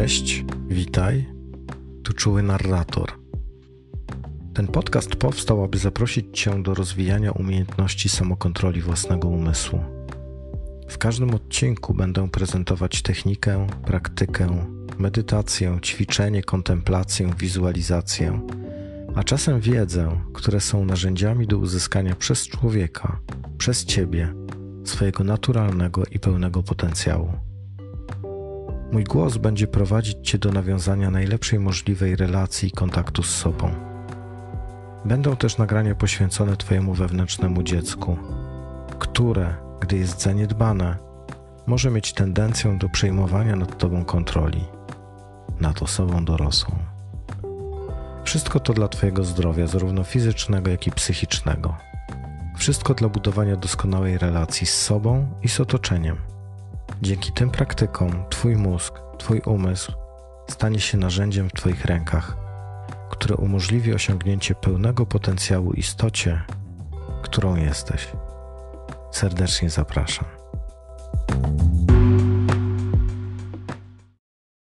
Cześć, witaj. Tu czuły narrator. Ten podcast powstał, aby zaprosić Cię do rozwijania umiejętności samokontroli własnego umysłu. W każdym odcinku będę prezentować technikę, praktykę, medytację, ćwiczenie, kontemplację, wizualizację, a czasem wiedzę, które są narzędziami do uzyskania przez człowieka, przez Ciebie, swojego naturalnego i pełnego potencjału. Mój głos będzie prowadzić Cię do nawiązania najlepszej możliwej relacji i kontaktu z sobą. Będą też nagrania poświęcone Twojemu wewnętrznemu dziecku, które, gdy jest zaniedbane, może mieć tendencję do przejmowania nad Tobą kontroli, nad osobą dorosłą. Wszystko to dla Twojego zdrowia, zarówno fizycznego, jak i psychicznego. Wszystko dla budowania doskonałej relacji z sobą i z otoczeniem. Dzięki tym praktykom Twój mózg, Twój umysł stanie się narzędziem w Twoich rękach, które umożliwi osiągnięcie pełnego potencjału istocie, którą jesteś. Serdecznie zapraszam.